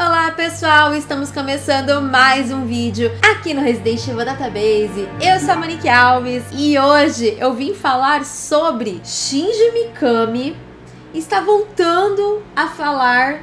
Olá pessoal, estamos começando mais um vídeo aqui no Resident Evil Database. Eu sou a Monique Alves e hoje eu vim falar sobre Shinji Mikami está voltando a falar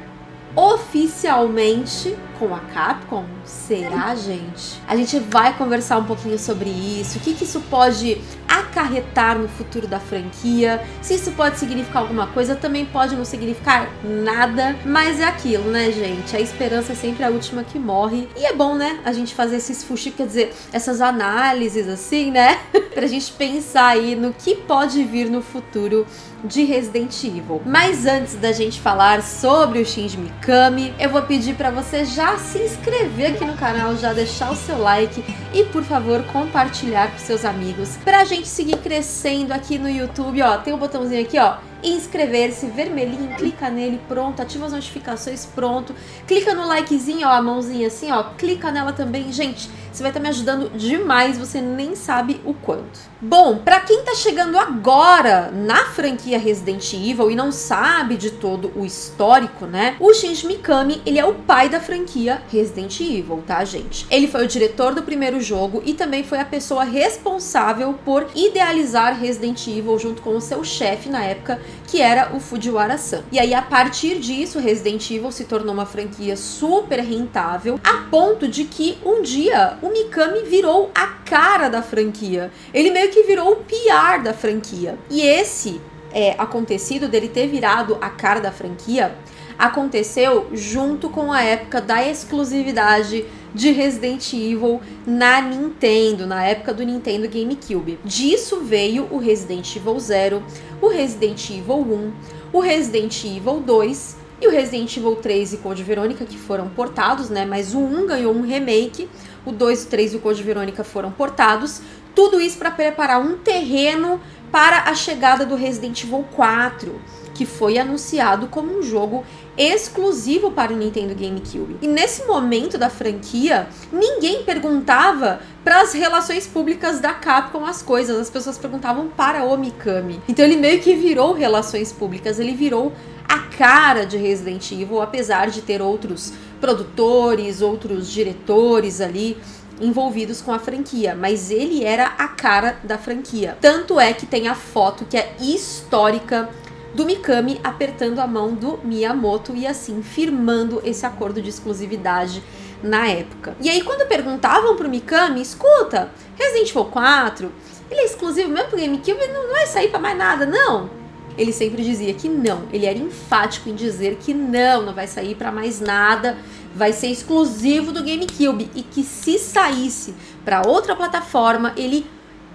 oficialmente com a Capcom? Será, gente? A gente vai conversar um pouquinho sobre isso, o que, que isso pode acarretar no futuro da franquia, se isso pode significar alguma coisa, também pode não significar nada, mas é aquilo, né, gente? A esperança é sempre a última que morre. E é bom, né, a gente fazer esses fuxi, quer dizer, essas análises assim, né? pra gente pensar aí no que pode vir no futuro de Resident Evil. Mas antes da gente falar sobre o Shinji Mikami, eu vou pedir para você já se inscrever aqui no canal, já deixar o seu like e por favor compartilhar com seus amigos pra gente seguir crescendo aqui no YouTube, ó. Tem um botãozinho aqui, ó inscrever-se, vermelhinho, clica nele, pronto, ativa as notificações, pronto. Clica no likezinho, ó, a mãozinha assim, ó, clica nela também. Gente, você vai estar me ajudando demais, você nem sabe o quanto. Bom, para quem tá chegando agora na franquia Resident Evil e não sabe de todo o histórico, né? O Shinji Mikami, ele é o pai da franquia Resident Evil, tá, gente? Ele foi o diretor do primeiro jogo e também foi a pessoa responsável por idealizar Resident Evil junto com o seu chefe na época, que era o Fujiwara-san. E aí, a partir disso, Resident Evil se tornou uma franquia super rentável, a ponto de que um dia o Mikami virou a cara da franquia. Ele meio que virou o PR da franquia. E esse é, acontecido dele ter virado a cara da franquia aconteceu junto com a época da exclusividade de Resident Evil na Nintendo, na época do Nintendo GameCube. Disso veio o Resident Evil 0, o Resident Evil 1, o Resident Evil 2 e o Resident Evil 3 e Code Verônica que foram portados, né? Mas o 1 ganhou um remake, o 2, o 3 e o Code Verônica foram portados. Tudo isso para preparar um terreno para a chegada do Resident Evil 4 que foi anunciado como um jogo exclusivo para o Nintendo GameCube. E nesse momento da franquia, ninguém perguntava para as relações públicas da Capcom as coisas, as pessoas perguntavam para o Mikami. Então ele meio que virou relações públicas, ele virou a cara de Resident Evil, apesar de ter outros produtores, outros diretores ali envolvidos com a franquia, mas ele era a cara da franquia. Tanto é que tem a foto que é histórica do Mikami apertando a mão do Miyamoto e assim firmando esse acordo de exclusividade na época. E aí quando perguntavam pro Mikami, escuta, Resident Evil 4, ele é exclusivo mesmo pro GameCube, não vai sair para mais nada, não. Ele sempre dizia que não, ele era enfático em dizer que não, não vai sair para mais nada, vai ser exclusivo do GameCube e que se saísse para outra plataforma, ele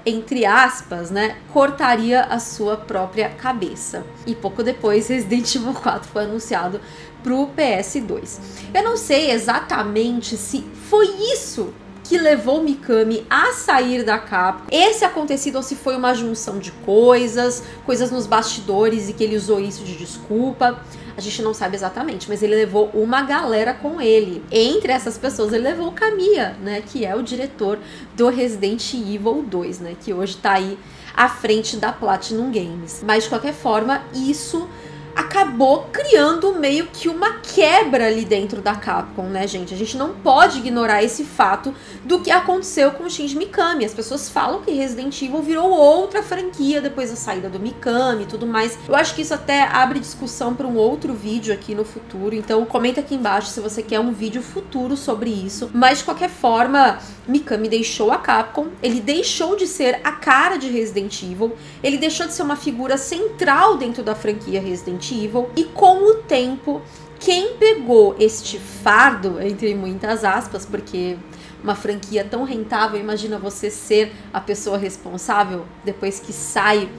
entre aspas, né, cortaria a sua própria cabeça. E pouco depois, Resident Evil 4 foi anunciado para o PS2. Eu não sei exatamente se foi isso que levou Mikami a sair da Capcom. Esse acontecido ou se foi uma junção de coisas, coisas nos bastidores e que ele usou isso de desculpa. A gente não sabe exatamente, mas ele levou uma galera com ele. Entre essas pessoas, ele levou o Kamiya, né, que é o diretor do Resident Evil 2, né, que hoje tá aí à frente da Platinum Games. Mas de qualquer forma, isso acabou criando meio que uma quebra ali dentro da Capcom, né, gente? A gente não pode ignorar esse fato do que aconteceu com o Shinji Mikami. As pessoas falam que Resident Evil virou outra franquia depois da saída do Mikami e tudo mais. Eu acho que isso até abre discussão para um outro vídeo aqui no futuro. Então comenta aqui embaixo se você quer um vídeo futuro sobre isso. Mas de qualquer forma, Mikami deixou a Capcom, ele deixou de ser a cara de Resident Evil, ele deixou de ser uma figura central dentro da franquia Resident Resident Evil. E com o tempo, quem pegou este fardo, entre muitas aspas, porque uma franquia tão rentável, imagina você ser a pessoa responsável depois que sai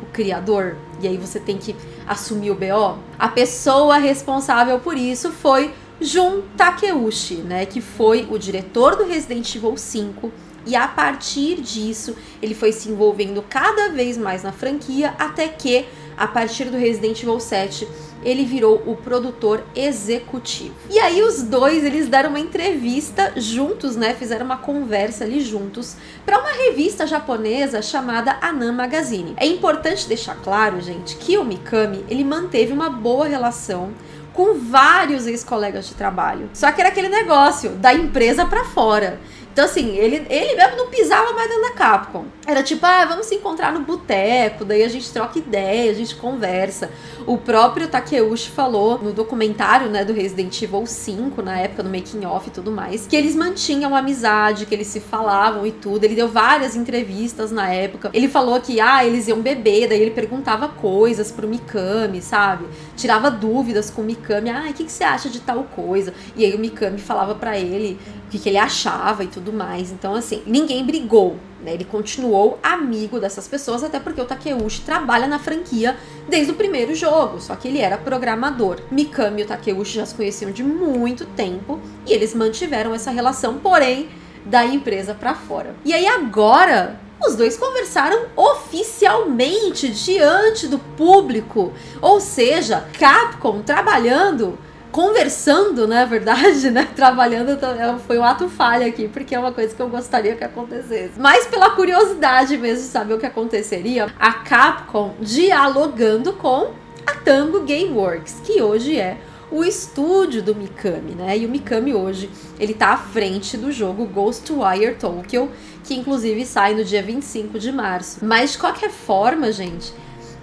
o criador e aí você tem que assumir o BO. A pessoa responsável por isso foi Jun Takeuchi, né, que foi o diretor do Resident Evil 5 e a partir disso ele foi se envolvendo cada vez mais na franquia até que a partir do Resident Evil 7, ele virou o produtor executivo. E aí os dois, eles deram uma entrevista juntos, né? Fizeram uma conversa ali juntos para uma revista japonesa chamada Anan Magazine. É importante deixar claro, gente, que o Mikami, ele manteve uma boa relação com vários ex-colegas de trabalho. Só que era aquele negócio da empresa para fora. Então, assim, ele, ele mesmo não pisava mais dentro da Capcom. Era tipo, ah, vamos se encontrar no boteco, daí a gente troca ideia, a gente conversa. O próprio Takeuchi falou no documentário, né, do Resident Evil 5, na época, no making off e tudo mais, que eles mantinham amizade, que eles se falavam e tudo. Ele deu várias entrevistas na época. Ele falou que, ah, eles iam beber, daí ele perguntava coisas pro Mikami, sabe? Tirava dúvidas com o Mikami, ah, o que, que você acha de tal coisa? E aí o Mikami falava para ele que, que ele achava e tudo mais. Então, assim, ninguém brigou. Né? Ele continuou amigo dessas pessoas, até porque o Takeuchi trabalha na franquia desde o primeiro jogo, só que ele era programador. Mikami e o Takeuchi já se conheciam de muito tempo e eles mantiveram essa relação, porém, da empresa para fora. E aí agora os dois conversaram oficialmente diante do público, ou seja, Capcom trabalhando conversando, na né, verdade, né? Trabalhando é, foi um ato falha aqui, porque é uma coisa que eu gostaria que acontecesse. Mas pela curiosidade mesmo, saber o que aconteceria, a Capcom dialogando com a Tango Gameworks, que hoje é o estúdio do Mikami, né? E o Mikami hoje, ele tá à frente do jogo Ghostwire Tokyo, que inclusive sai no dia 25 de março. Mas de qualquer forma, gente,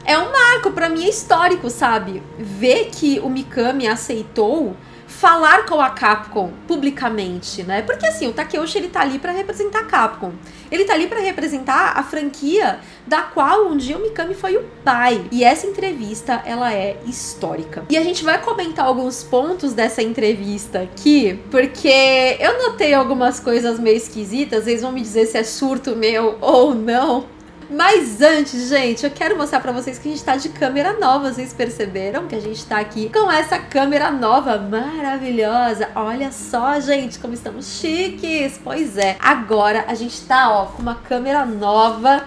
é um marco para mim é histórico, sabe? Ver que o Mikami aceitou falar com a Capcom publicamente, né? Porque assim, o Takeuchi ele tá ali para representar a Capcom. Ele tá ali para representar a franquia da qual um dia o Mikami foi o pai. E essa entrevista, ela é histórica. E a gente vai comentar alguns pontos dessa entrevista aqui, porque eu notei algumas coisas meio esquisitas, vocês vão me dizer se é surto meu ou não. Mas antes, gente, eu quero mostrar para vocês que a gente tá de câmera nova. Vocês perceberam que a gente tá aqui com essa câmera nova maravilhosa? Olha só, gente, como estamos chiques. Pois é, agora a gente tá, ó, com uma câmera nova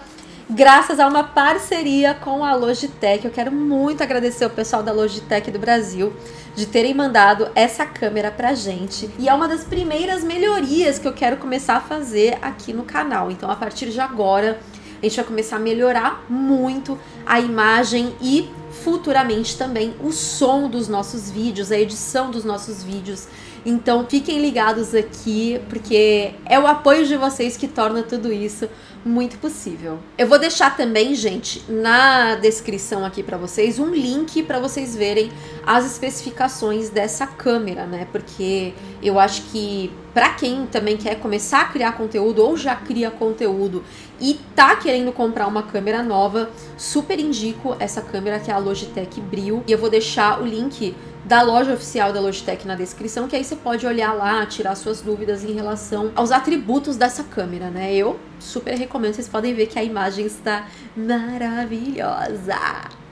graças a uma parceria com a Logitech. Eu quero muito agradecer o pessoal da Logitech do Brasil de terem mandado essa câmera pra gente. E é uma das primeiras melhorias que eu quero começar a fazer aqui no canal. Então, a partir de agora, a gente vai começar a melhorar muito a imagem e futuramente também o som dos nossos vídeos, a edição dos nossos vídeos. Então fiquem ligados aqui, porque é o apoio de vocês que torna tudo isso muito possível. Eu vou deixar também, gente, na descrição aqui para vocês um link para vocês verem as especificações dessa câmera, né? Porque eu acho que para quem também quer começar a criar conteúdo ou já cria conteúdo e tá querendo comprar uma câmera nova, super indico essa câmera que é a Logitech Brio. E eu vou deixar o link da loja oficial da Logitech na descrição, que aí você pode olhar lá, tirar suas dúvidas em relação aos atributos dessa câmera, né? Eu super recomendo, vocês podem ver que a imagem está maravilhosa.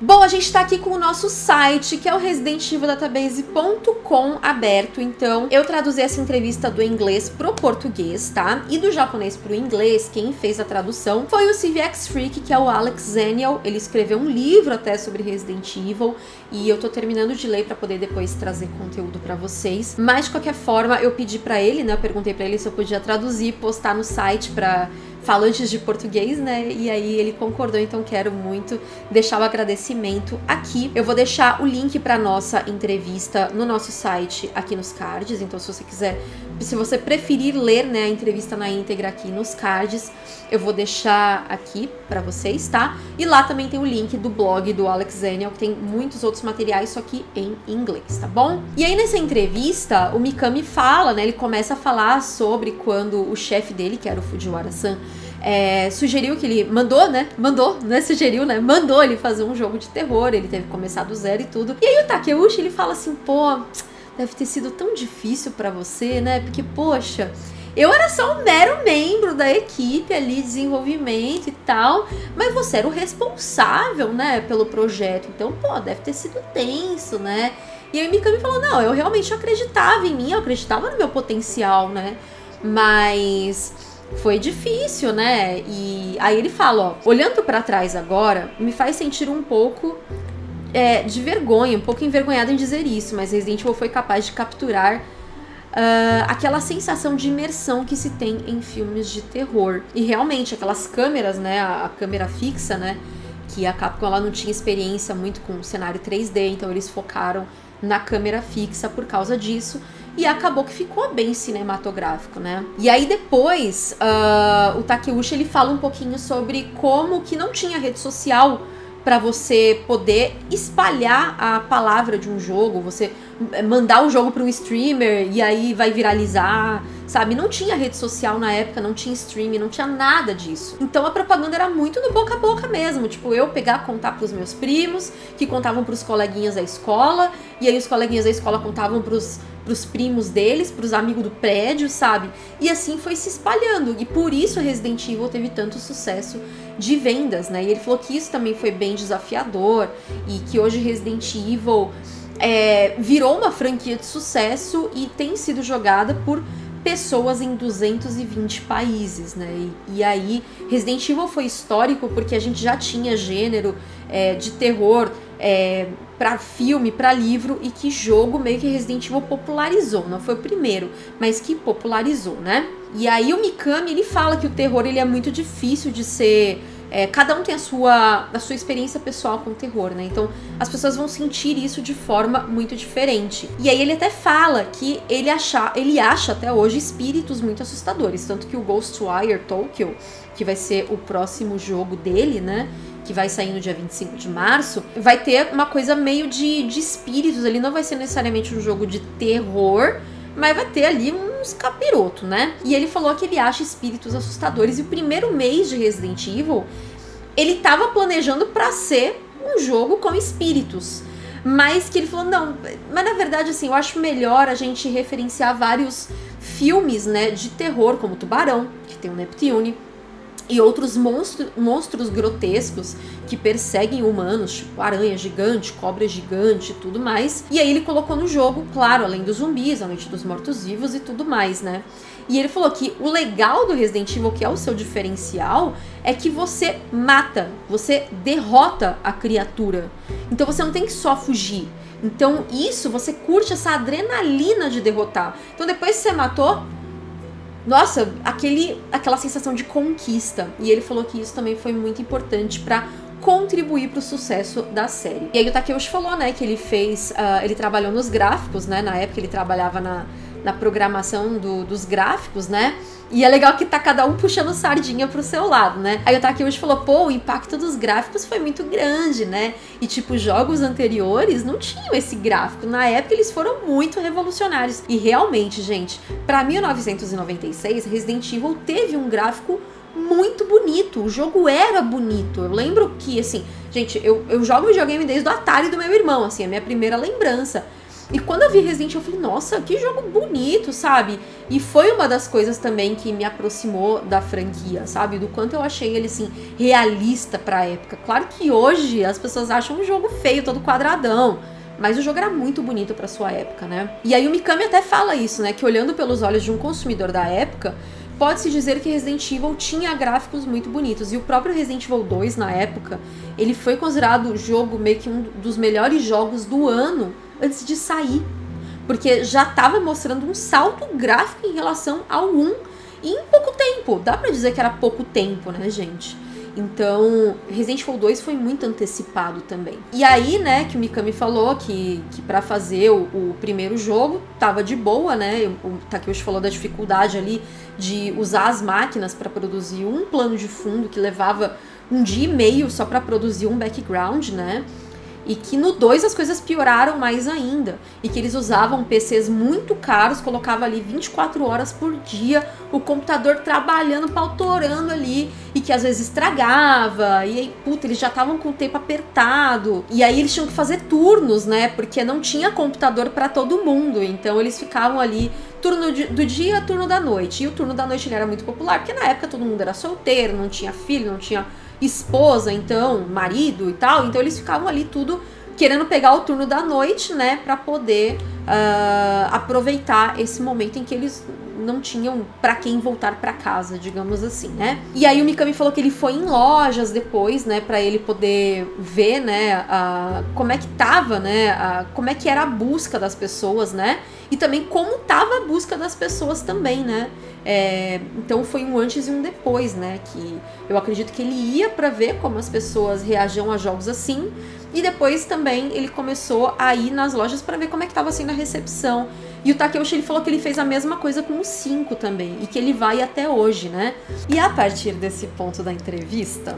Bom, a gente está aqui com o nosso site, que é o residentevildatabase.com aberto. Então, eu traduzi essa entrevista do inglês pro português, tá? E do japonês pro inglês, quem fez a tradução foi o CVX Freak, que é o Alex Zenial. Ele escreveu um livro até sobre Resident Evil e eu tô terminando de ler para poder depois trazer conteúdo para vocês. Mas de qualquer forma, eu pedi para ele, né? Eu perguntei para ele se eu podia traduzir postar no site para falantes de português, né? E aí ele concordou, então quero muito deixar o agradecimento aqui. Eu vou deixar o link para nossa entrevista no nosso site aqui nos cards, então se você quiser, se você preferir ler, né, a entrevista na íntegra aqui nos cards, eu vou deixar aqui para vocês, tá? E lá também tem o link do blog do Alex Zenial, que tem muitos outros materiais, só que em inglês, tá bom? E aí nessa entrevista, o Mikami fala, né, ele começa a falar sobre quando o chefe dele, que era o Fujiwara-san, é, sugeriu que ele mandou, né? Mandou, né? Sugeriu, né? Mandou ele fazer um jogo de terror. Ele teve que começar do zero e tudo. E aí o Takeuchi ele fala assim: pô, deve ter sido tão difícil para você, né? Porque, poxa. Eu era só um mero membro da equipe ali, de desenvolvimento e tal, mas você era o responsável, né, pelo projeto. Então, pô, deve ter sido tenso, né? E aí o Mikami falou: não, eu realmente acreditava em mim, eu acreditava no meu potencial, né? Mas foi difícil, né? E aí ele fala, ó, olhando para trás agora, me faz sentir um pouco é, de vergonha, um pouco envergonhada em dizer isso, mas Resident Evil foi capaz de capturar uh, aquela sensação de imersão que se tem em filmes de terror. E realmente, aquelas câmeras, né? A, a câmera fixa, né? Que a Capcom ela não tinha experiência muito com cenário 3D, então eles focaram na câmera fixa por causa disso. E acabou que ficou bem cinematográfico, né? E aí depois, uh, o Takeuchi ele fala um pouquinho sobre como que não tinha rede social para você poder espalhar a palavra de um jogo, você mandar o jogo para um streamer e aí vai viralizar, sabe? Não tinha rede social na época, não tinha streaming, não tinha nada disso. Então a propaganda era muito no boca a boca mesmo, tipo eu pegar contar para os meus primos, que contavam para os coleguinhas da escola, e aí os coleguinhas da escola contavam para os pros primos deles, pros amigos do prédio, sabe? E assim foi se espalhando. E por isso Resident Evil teve tanto sucesso de vendas, né? E ele falou que isso também foi bem desafiador e que hoje Resident Evil é, virou uma franquia de sucesso e tem sido jogada por pessoas em 220 países, né? E, e aí, Resident Evil foi histórico porque a gente já tinha gênero é, de terror é, para filme, para livro e que jogo meio que Resident Evil popularizou. Não foi o primeiro, mas que popularizou, né? E aí o Mikami ele fala que o terror ele é muito difícil de ser é, cada um tem a sua, a sua experiência pessoal com o terror, né? Então as pessoas vão sentir isso de forma muito diferente. E aí ele até fala que ele, acha, ele acha até hoje espíritos muito assustadores. Tanto que o Ghostwire Tokyo, que vai ser o próximo jogo dele, né? Que vai sair no dia 25 de março, vai ter uma coisa meio de, de espíritos ali. Não vai ser necessariamente um jogo de terror, mas vai ter ali uns capiroto, né? E ele falou que ele acha espíritos assustadores. E o primeiro mês de Resident Evil, ele tava planejando para ser um jogo com espíritos. Mas que ele falou, não, mas na verdade, assim, eu acho melhor a gente referenciar vários filmes, né, de terror, como Tubarão, que tem o Neptune, e outros monstro, monstros grotescos que perseguem humanos, tipo aranha gigante, cobra gigante e tudo mais. E aí ele colocou no jogo, claro, além dos zumbis, a noite dos mortos-vivos e tudo mais, né? E ele falou que o legal do Resident Evil, que é o seu diferencial, é que você mata, você derrota a criatura. Então você não tem que só fugir. Então isso, você curte essa adrenalina de derrotar. Então depois que você matou, nossa, aquele, aquela sensação de conquista. E ele falou que isso também foi muito importante para contribuir para o sucesso da série. E aí o Takeuchi falou, né, que ele fez, uh, ele trabalhou nos gráficos, né, na época ele trabalhava na, na programação do, dos gráficos, né, e é legal que tá cada um puxando sardinha pro seu lado, né? Aí o Takeuchi falou, pô, o impacto dos gráficos foi muito grande, né? E tipo, jogos anteriores não tinham esse gráfico. Na época eles foram muito revolucionários. E realmente, gente, para 1996, Resident Evil teve um gráfico muito bonito. O jogo era bonito. Eu lembro que, assim, gente, eu, eu jogo videogame desde o Atari do meu irmão, assim, a minha primeira lembrança. E quando eu vi Resident Evil, eu falei, nossa, que jogo bonito, sabe? E foi uma das coisas também que me aproximou da franquia, sabe? Do quanto eu achei ele, assim, realista pra época. Claro que hoje as pessoas acham um jogo feio, todo quadradão. Mas o jogo era muito bonito para sua época, né? E aí o Mikami até fala isso, né? Que olhando pelos olhos de um consumidor da época, pode-se dizer que Resident Evil tinha gráficos muito bonitos. E o próprio Resident Evil 2, na época, ele foi considerado o jogo meio que um dos melhores jogos do ano antes de sair. Porque já estava mostrando um salto gráfico em relação ao 1 e em pouco tempo. Dá pra dizer que era pouco tempo, né, gente? Então, Resident Evil 2 foi muito antecipado também. E aí, né, que o Mikami falou que, que para fazer o, o, primeiro jogo tava de boa, né? O Takeuchi falou da dificuldade ali de usar as máquinas para produzir um plano de fundo que levava um dia e meio só para produzir um background, né? E que no 2 as coisas pioraram mais ainda e que eles usavam PCs muito caros, colocava ali 24 horas por dia o computador trabalhando, pautorando ali e que às vezes estragava e aí, puta, eles já estavam com o tempo apertado e aí eles tinham que fazer turnos, né? Porque não tinha computador para todo mundo, então eles ficavam ali turno do dia, turno da noite. E o turno da noite ele era muito popular, porque na época todo mundo era solteiro, não tinha filho, não tinha esposa, então, marido e tal. Então eles ficavam ali tudo querendo pegar o turno da noite, né, para poder uh, aproveitar esse momento em que eles não tinham para quem voltar para casa, digamos assim, né? E aí o Mikami falou que ele foi em lojas depois, né, para ele poder ver, né, uh, como é que tava, né, uh, como é que era a busca das pessoas, né? E também como tava a busca das pessoas também, né? É, então foi um antes e um depois, né? Que eu acredito que ele ia para ver como as pessoas reagiam a jogos assim, e depois também ele começou a ir nas lojas para ver como é que estava sendo a recepção. E o Takeuchi ele falou que ele fez a mesma coisa com o 5 também, e que ele vai até hoje, né? E a partir desse ponto da entrevista,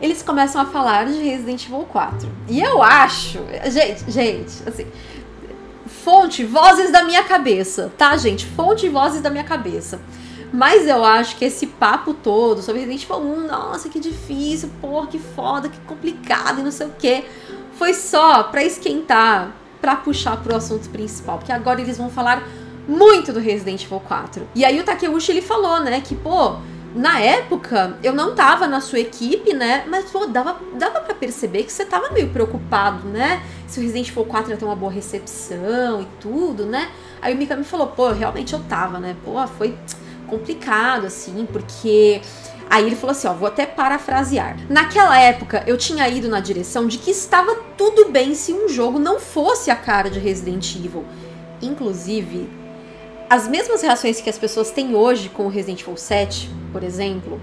eles começam a falar de Resident Evil 4. E eu acho, gente, gente, assim, fonte, vozes da minha cabeça, tá, gente? Fonte vozes da minha cabeça. Mas eu acho que esse papo todo sobre Resident Evil 1, nossa, que difícil, porra, que foda, que complicado e não sei o que, foi só pra esquentar, pra puxar pro assunto principal. Porque agora eles vão falar muito do Resident Evil 4. E aí o Takeuchi, ele falou, né, que, pô, na época, eu não tava na sua equipe, né? Mas, pô, dava, dava pra perceber que você tava meio preocupado, né? Se o Resident Evil 4 ia ter uma boa recepção e tudo, né? Aí o Mika me falou, pô, realmente eu tava, né? Pô, foi complicado, assim, porque. Aí ele falou assim: ó, vou até parafrasear. Naquela época, eu tinha ido na direção de que estava tudo bem se um jogo não fosse a cara de Resident Evil. Inclusive, as mesmas reações que as pessoas têm hoje com o Resident Evil 7, por exemplo,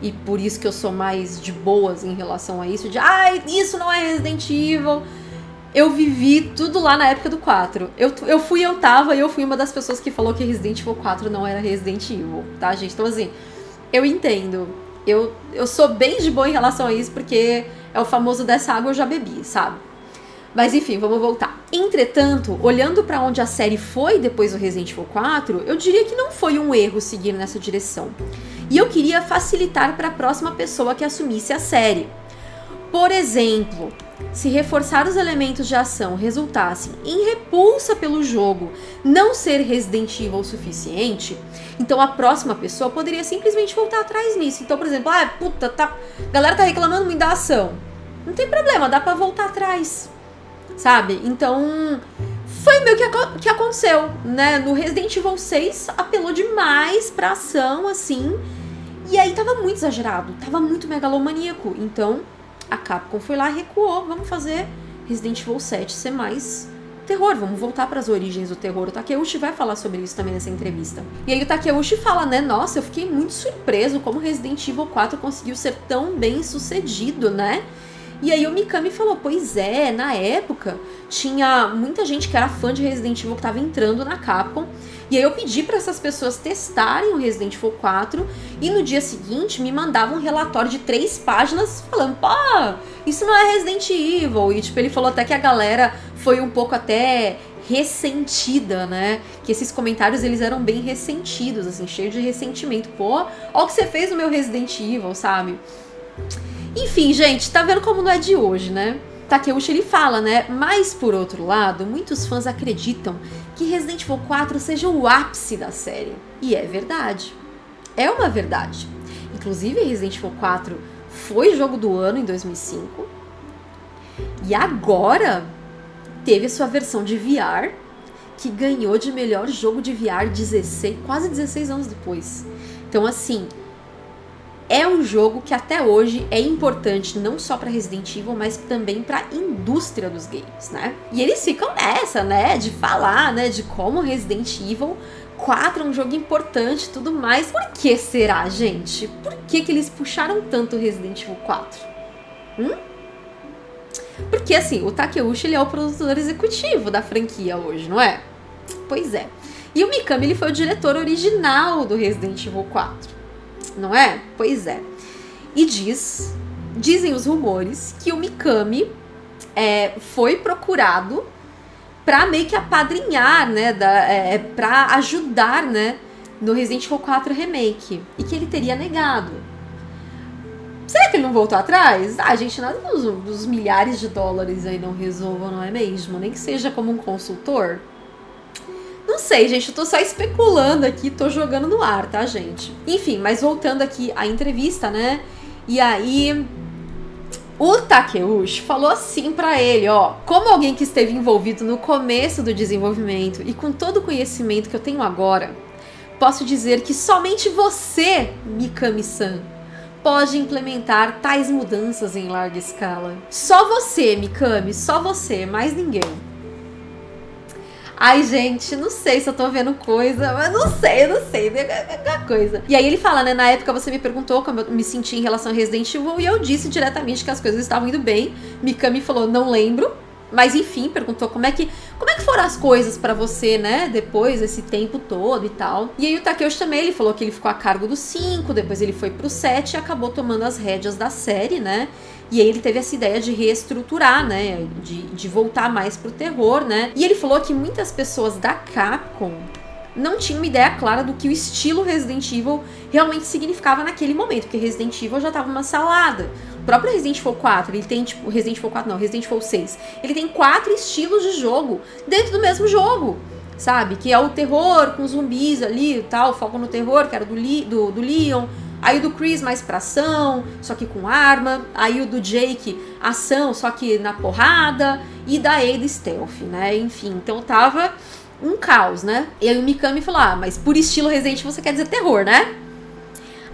e por isso que eu sou mais de boas em relação a isso, de ai, ah, isso não é Resident Evil. Eu vivi tudo lá na época do 4. Eu, eu fui, eu tava, e eu fui uma das pessoas que falou que Resident Evil 4 não era Resident Evil, tá, gente? Então, assim, eu entendo. Eu, eu sou bem de boa em relação a isso, porque é o famoso dessa água eu já bebi, sabe? Mas enfim, vamos voltar. Entretanto, olhando para onde a série foi depois do Resident Evil 4, eu diria que não foi um erro seguir nessa direção. E eu queria facilitar para a próxima pessoa que assumisse a série. Por exemplo, se reforçar os elementos de ação resultassem em repulsa pelo jogo não ser Resident Evil o suficiente, então a próxima pessoa poderia simplesmente voltar atrás nisso. Então, por exemplo, ah, puta, tá, galera tá reclamando muito da ação. Não tem problema, dá para voltar atrás sabe? Então, foi meio que, que aconteceu, né? No Resident Evil 6 apelou demais pra ação, assim. E aí tava muito exagerado, tava muito megalomaníaco. Então, a Capcom foi lá e recuou. Vamos fazer Resident Evil 7 ser mais terror, vamos voltar para as origens do terror. O Takeuchi vai falar sobre isso também nessa entrevista. E aí o Takeuchi fala, né? Nossa, eu fiquei muito surpreso como Resident Evil 4 conseguiu ser tão bem sucedido, né? E aí o Mikami falou: Pois é, na época tinha muita gente que era fã de Resident Evil que estava entrando na Capcom. E aí eu pedi para essas pessoas testarem o Resident Evil 4 e no dia seguinte me mandavam um relatório de três páginas falando, pô, isso não é Resident Evil. E tipo, ele falou até que a galera foi um pouco até ressentida, né? Que esses comentários eles eram bem ressentidos, assim, cheios de ressentimento. Pô, olha o que você fez no meu Resident Evil, sabe? Enfim, gente, tá vendo como não é de hoje, né? Takeuchi ele fala, né? Mas por outro lado, muitos fãs acreditam que Resident Evil 4 seja o ápice da série. E é verdade. É uma verdade. Inclusive, Resident Evil 4 foi jogo do ano em 2005. E agora teve a sua versão de VR, que ganhou de melhor jogo de VR 16, quase 16 anos depois. Então, assim, é um jogo que até hoje é importante não só para Resident Evil, mas também para a indústria dos games, né? E eles ficam nessa, né, de falar, né, de como Resident Evil 4 é um jogo importante e tudo mais. Por que será, gente? Por que, que eles puxaram tanto Resident Evil 4? Hum? Porque assim, o Takeuchi ele é o produtor executivo da franquia hoje, não é? Pois é. E o Mikami ele foi o diretor original do Resident Evil 4 não é? Pois é. E diz, dizem os rumores que o Mikami é, foi procurado para meio que apadrinhar, né, da, é, para ajudar, né, no Resident Evil 4 Remake e que ele teria negado. Será que ele não voltou atrás? Ah, gente, nada dos, dos milhares de dólares aí não resolvam, não é mesmo? Nem que seja como um consultor. Não sei, gente, eu tô só especulando aqui, tô jogando no ar, tá, gente? Enfim, mas voltando aqui à entrevista, né? E aí o Takeuchi falou assim para ele, ó, como alguém que esteve envolvido no começo do desenvolvimento e com todo o conhecimento que eu tenho agora, posso dizer que somente você, Mikami-san, pode implementar tais mudanças em larga escala. Só você, Mikami, só você, mais ninguém. Ai, gente, não sei se eu tô vendo coisa, mas não sei, não sei, né? é, é coisa. E aí ele fala, né, na época você me perguntou como eu me senti em relação a Resident Evil e eu disse diretamente que as coisas estavam indo bem. Mikami falou, não lembro. Mas enfim, perguntou como é que como é que foram as coisas para você, né, depois desse tempo todo e tal. E aí o Takeuchi também, ele falou que ele ficou a cargo do 5, depois ele foi pro 7 e acabou tomando as rédeas da série, né? E aí ele teve essa ideia de reestruturar, né, de, de voltar mais pro terror, né? E ele falou que muitas pessoas da Capcom não tinha uma ideia clara do que o estilo Resident Evil realmente significava naquele momento, porque Resident Evil já tava uma salada. O próprio Resident Evil 4, ele tem tipo, Resident Evil 4 não, Resident Evil 6, ele tem quatro estilos de jogo dentro do mesmo jogo. Sabe? Que é o terror com zumbis ali e tal, foco no terror, que era do, Li, do, do Leon, Aí o do Chris mais pra ação, só que com arma. Aí o do Jake, ação, só que na porrada. E da Ada stealth, né? Enfim, então tava um caos, né? E aí o Mikami falou: Ah, mas por estilo Resident você quer dizer terror, né?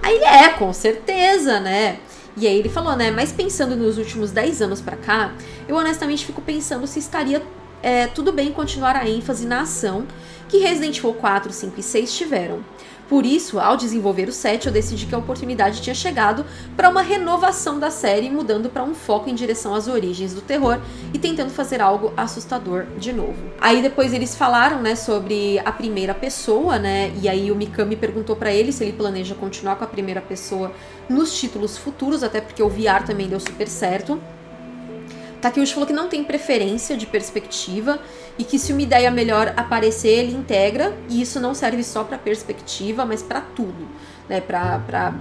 Aí ele é, com certeza, né? E aí ele falou, né? Mas pensando nos últimos 10 anos para cá, eu honestamente fico pensando se estaria é, tudo bem continuar a ênfase na ação que Resident Evil 4, 5 e 6 tiveram. Por isso, ao desenvolver o 7, eu decidi que a oportunidade tinha chegado para uma renovação da série, mudando para um foco em direção às origens do terror e tentando fazer algo assustador de novo. Aí depois eles falaram, né, sobre a primeira pessoa, né? E aí o Mikami perguntou para ele se ele planeja continuar com a primeira pessoa nos títulos futuros, até porque o VR também deu super certo. Takeuchi falou que não tem preferência de perspectiva e que se uma ideia melhor aparecer, ele integra, e isso não serve só para perspectiva, mas para tudo, né? Para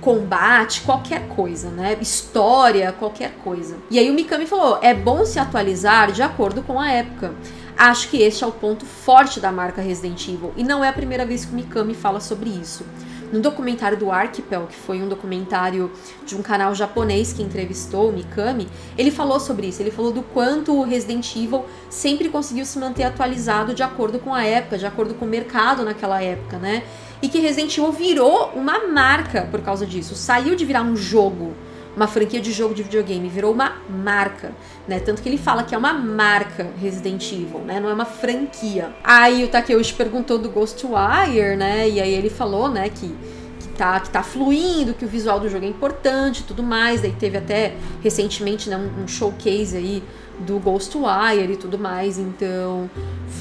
combate, qualquer coisa, né? História, qualquer coisa. E aí o Mikami falou: "É bom se atualizar de acordo com a época". Acho que este é o ponto forte da marca Resident Evil e não é a primeira vez que o Mikami fala sobre isso. No documentário do Archipel, que foi um documentário de um canal japonês que entrevistou o Mikami, ele falou sobre isso. Ele falou do quanto o Resident Evil sempre conseguiu se manter atualizado de acordo com a época, de acordo com o mercado naquela época, né? E que Resident Evil virou uma marca por causa disso. Saiu de virar um jogo uma franquia de jogo de videogame, virou uma marca, né? Tanto que ele fala que é uma marca Resident Evil, né? Não é uma franquia. Aí o Takeuchi perguntou do Ghostwire, né? E aí ele falou, né, que tá, que tá fluindo, que o visual do jogo é importante e tudo mais. Daí teve até recentemente né, um, um showcase aí do Ghostwire e tudo mais, então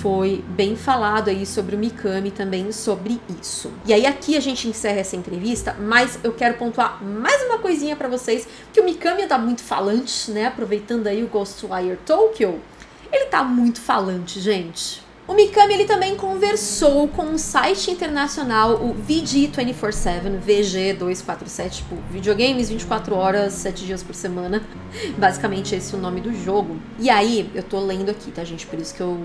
foi bem falado aí sobre o Mikami também sobre isso. E aí aqui a gente encerra essa entrevista, mas eu quero pontuar mais uma coisinha para vocês, que o Mikami tá muito falante, né, aproveitando aí o Ghostwire Tokyo. Ele tá muito falante, gente. O Mikami ele também conversou com um site internacional, o VG247, VG247, tipo, videogames 24 horas, 7 dias por semana. Basicamente esse é o nome do jogo. E aí, eu tô lendo aqui, tá, gente? Por isso que eu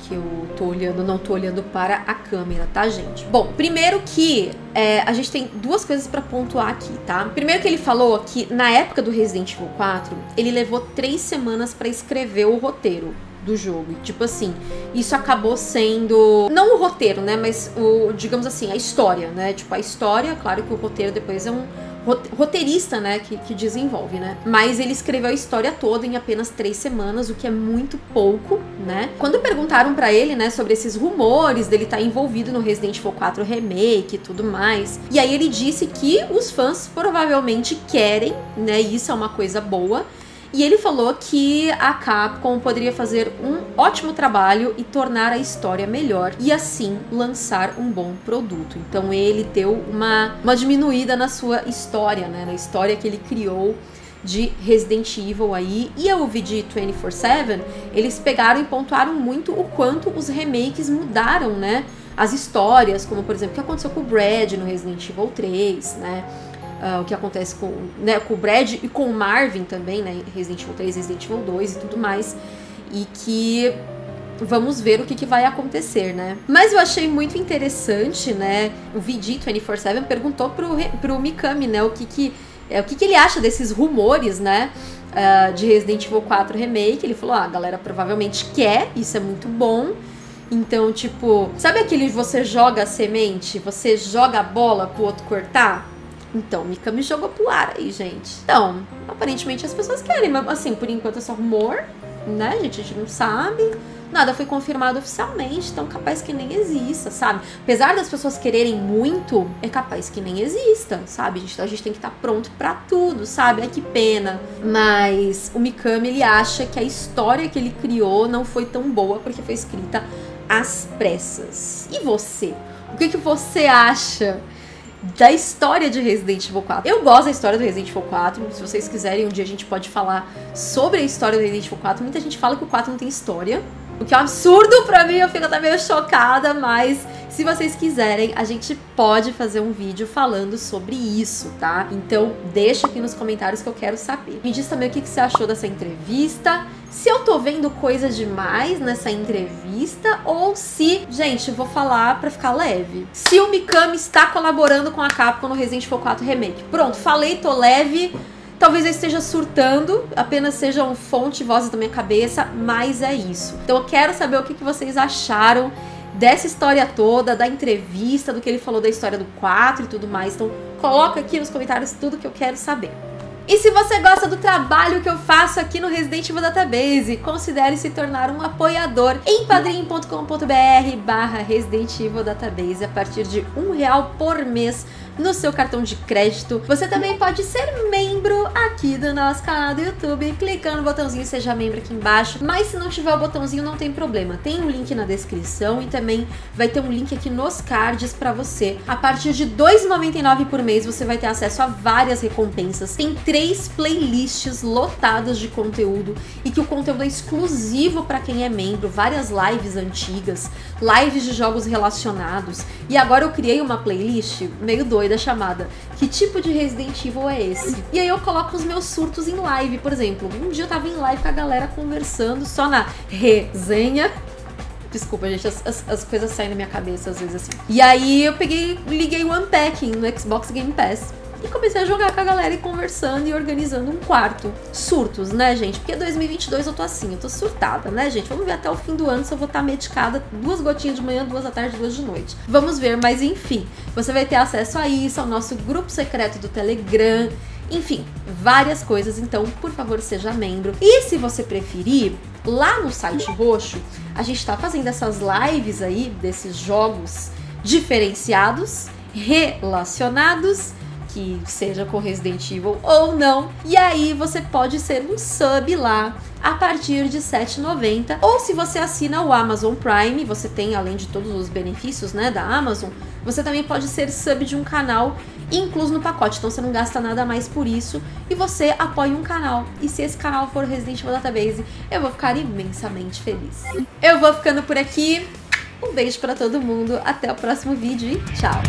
que eu tô olhando, não tô olhando para a câmera, tá, gente? Bom, primeiro que é, a gente tem duas coisas para pontuar aqui, tá? Primeiro que ele falou que na época do Resident Evil 4, ele levou três semanas para escrever o roteiro do jogo. Tipo assim, isso acabou sendo não o roteiro, né, mas o, digamos assim, a história, né? Tipo a história, claro que o roteiro depois é um roteirista, né, que, que desenvolve, né? Mas ele escreveu a história toda em apenas três semanas, o que é muito pouco, né? Quando perguntaram para ele, né, sobre esses rumores dele estar tá envolvido no Resident Evil 4 Remake e tudo mais, e aí ele disse que os fãs provavelmente querem, né, e isso é uma coisa boa, e ele falou que a Capcom poderia fazer um ótimo trabalho e tornar a história melhor e assim lançar um bom produto. Então ele deu uma, uma diminuída na sua história, né? Na história que ele criou de Resident Evil aí e a UVD 24/7, eles pegaram e pontuaram muito o quanto os remakes mudaram, né? As histórias, como por exemplo, o que aconteceu com o Brad no Resident Evil 3, né? Uh, o que acontece com, né, com o Brad e com o Marvin também, né? Resident Evil 3, Resident Evil 2 e tudo mais. E que vamos ver o que, que, vai acontecer, né? Mas eu achei muito interessante, né? O VG 24/7 perguntou pro, pro Mikami, né? O que que, é, o que, que ele acha desses rumores, né? Uh, de Resident Evil 4 Remake. Ele falou: ah, a galera provavelmente quer, isso é muito bom. Então, tipo, sabe aquele você joga a semente, você joga a bola pro outro cortar? Então, Mika me jogou pro ar aí, gente. Então, aparentemente as pessoas querem, mas assim, por enquanto é só rumor, né? Gente, a gente não sabe. nada foi confirmado oficialmente, então capaz que nem exista, sabe? Apesar das pessoas quererem muito, é capaz que nem exista, sabe? A gente, a gente tem que estar tá pronto para tudo, sabe? É que pena. Mas o Mikami, ele acha que a história que ele criou não foi tão boa porque foi escrita às pressas. E você? O que, que você acha da história de Resident Evil 4. Eu gosto da história do Resident Evil 4. Se vocês quiserem, um dia a gente pode falar sobre a história do Resident Evil 4. Muita gente fala que o 4 não tem história. O que é um absurdo pra mim, eu fico até meio chocada, mas se vocês quiserem, a gente pode fazer um vídeo falando sobre isso, tá? Então deixa aqui nos comentários que eu quero saber. Me diz também o que, você achou dessa entrevista, se eu tô vendo coisa demais nessa entrevista ou se, gente, vou falar para ficar leve. Se o Mikami está colaborando com a Capcom no Resident Evil 4 Remake. Pronto, falei, tô leve. Talvez eu esteja surtando, apenas sejam fonte e vozes da minha cabeça, mas é isso. Então eu quero saber o que, que vocês acharam dessa história toda, da entrevista, do que ele falou da história do 4 e tudo mais. Então coloca aqui nos comentários tudo que eu quero saber. E se você gosta do trabalho que eu faço aqui no Resident Evil Database, considere se tornar um apoiador em padrim.com.br barra Resident Evil Database a partir de um real por mês no seu cartão de crédito. Você também pode ser membro aqui do nosso canal do YouTube, clicando no botãozinho Seja Membro aqui embaixo. Mas se não tiver o botãozinho, não tem problema. Tem um link na descrição e também vai ter um link aqui nos cards para você. A partir de R$ 2,99 por mês, você vai ter acesso a várias recompensas. Tem três playlists lotadas de conteúdo e que o conteúdo é exclusivo para quem é membro. Várias lives antigas, lives de jogos relacionados. E agora eu criei uma playlist meio doida chamada Que tipo de Resident Evil é esse? E aí eu coloco os meus surtos em live, por exemplo. Um dia eu tava em live com a galera conversando só na resenha Desculpa, gente, as, as, as, coisas saem na minha cabeça às vezes assim. E aí eu peguei, liguei o Unpacking no Xbox Game Pass. E comecei a jogar com a galera e conversando e organizando um quarto. Surtos, né, gente? Porque 2022 eu tô assim, eu tô surtada, né, gente? Vamos ver até o fim do ano se eu vou estar tá medicada duas gotinhas de manhã, duas da tarde, duas de noite. Vamos ver, mas enfim, você vai ter acesso a isso, ao nosso grupo secreto do Telegram. Enfim, várias coisas, então por favor seja membro. E se você preferir, lá no site roxo, a gente tá fazendo essas lives aí desses jogos diferenciados, relacionados que seja com Resident Evil ou não. E aí você pode ser um sub lá a partir de R$ 7,90. Ou se você assina o Amazon Prime, você tem além de todos os benefícios, né, da Amazon, você também pode ser sub de um canal incluso no pacote. Então você não gasta nada mais por isso e você apoia um canal. E se esse canal for Resident Evil Database, eu vou ficar imensamente feliz. Eu vou ficando por aqui. Um beijo para todo mundo, até o próximo vídeo e tchau.